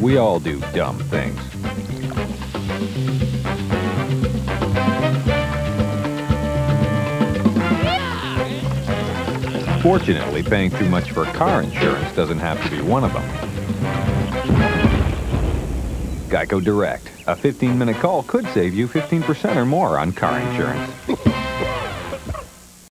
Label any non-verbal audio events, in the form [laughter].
We all do dumb things. Fortunately, paying too much for car insurance doesn't have to be one of them. Geico Direct. A 15-minute call could save you 15% or more on car insurance. [laughs]